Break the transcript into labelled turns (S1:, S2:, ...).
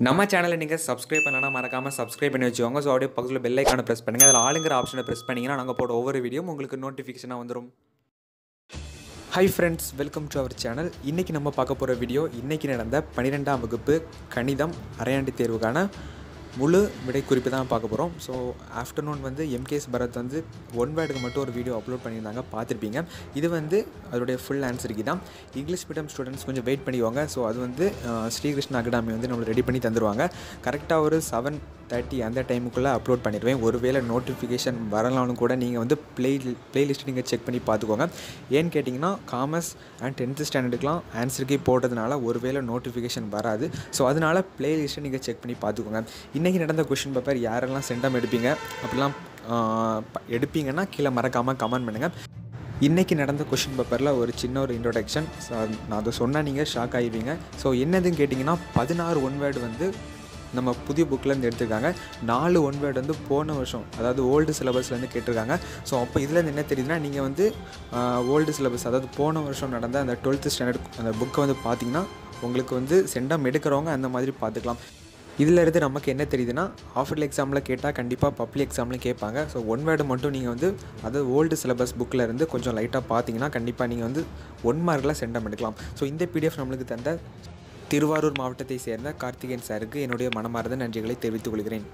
S1: நம்ம சேனலை நீங்கள் சப்ஸ்கிரைப் பண்ணலன்னா மறக்காமல் சப்ஸ்கிரைப் பண்ணி வச்சுக்கோங்க. ஸோ அப்படியே பக்கத்தில் பெல் ஐக்கானை ப்ரெஸ் பண்ணுங்கள் அதில் ஆளுங்கிற ஆப்ஷனை ப்ரெஸ் பண்ணிங்கன்னா நாங்கள் போட ஒவ்வொரு வீடியோ உங்களுக்கு நோட்டிஃபிகேஷனாக வந்துடும் hi friends welcome to our channel இன்றைக்கி நம்ம பார்க்க போகிற வீடியோ இன்றைக்கி நடந்த பன்னிரெண்டாம் வகுப்பு கணிதம் அரையாண்டு தேர்வுக்கான முழு விடை குறிப்பு தான் பார்க்க போகிறோம் ஸோ ஆஃப்டர்நூன் வந்து எம்கேஎஸ் பரத் வந்து ஒன் வேர்டுக்கு மட்டும் ஒரு வீடியோ அப்லோட் பண்ணியிருந்தாங்க. பார்த்துருப்பீங்க. இது வந்து அதோடைய ஃபுல் ஆன்சருக்கு தான். இங்கிலீஷ் மீடியம் ஸ்டூடெண்ட்ஸ் கொஞ்சம் வெயிட் பண்ணிக்கோங்க. ஸோ அது வந்து ஸ்ரீகிருஷ்ண அகாடமி வந்து நம்மளை ரெடி பண்ணி தந்துருவாங்க. கரெக்டாக ஒரு செவன் தேர்ட்டி அந்த டைமுக்குள்ளே அப்லோட் பண்ணிடுவேன். ஒருவேளை நோட்டிஃபிகேஷன் வரலாம்னு கூட நீங்கள் வந்து ப்ளே ப்ளேலிஸ்ட் நீங்கள் செக் பண்ணி பார்த்துக்கோங்க. ஏன்னு கேட்டிங்கன்னா காமர்ஸ் அண்ட் டென்த்து ஸ்டாண்டர்டுக்கெலாம் ஆன்சருக்கே போட்டதுனால ஒருவேளை நோட்டிஃபிகேஷன் வராது. ஸோ அதனால் ப்ளேலிஸ்ட்டை நீங்கள் செக் பண்ணி பார்த்துக்கோங்க. இன்றைக்கி நடந்த கொஷின் பேப்பர் யாரெல்லாம் சென்டம் எடுப்பீங்க? அப்படிலாம் எடுப்பீங்கன்னா கீழே மறக்காமல் கமெண்ட் பண்ணுங்கள் இன்றைக்கி நடந்த கொஷின் பேப்பரில் ஒரு சின்ன ஒரு இன்ட்ரொடக்ஷன் நான் அதை சொன்னால் நீங்கள் ஷாக் ஆகிடுவீங்க ஸோ என்னதுன்னு கேட்டிங்கன்னா பதினாறு ஒன் வேர்டு வந்து நம்ம புதிய புக்கிலேருந்து எடுத்திருக்காங்க. நாலு ஒன் வேர்டு வந்து போன வருஷம் அதாவது ஓல்டு சிலபஸ்லேருந்து கேட்டிருக்காங்க. ஸோ அப்போ இதுலேருந்து என்ன தெரியுதுன்னா நீங்கள் வந்து ஓல்டு சிலபஸ் அதாவது போன வருஷம் நடந்த அந்த டுவெல்த்து ஸ்டாண்டர்ட் அந்த புக்கை வந்து பார்த்தீங்கன்னா உங்களுக்கு வந்து சென்டம் எடுக்கிறவங்க அந்த மாதிரி பார்த்துக்கலாம். இதிலிருந்து நமக்கு என்ன தெரியுதுன்னா ஆஃபர்ல் எக்ஸாமில் கேட்டால் கண்டிப்பாக பப்ளிக் எக்ஸாம்லையும் கேட்பாங்க. ஸோ ஒன் வேர்டு மட்டும் நீங்கள் வந்து அது ஓல்டு சிலபஸ் புக்கில் இருந்து கொஞ்சம் லைட்டாக பார்த்தீங்கன்னா கண்டிப்பாக நீங்கள் வந்து ஒன் மார்க்கில் சென்டம் எடுக்கலாம் ஸோ இந்த பிடிஎஃப் நம்மளுக்கு தந்த திருவாரூர் மாவட்டத்தை சேர்ந்த கார்த்திகேயன் சாருக்கு என்னுடைய மனமார்ந்த நன்றிகளை தெரிவித்துக் கொள்கிறேன்.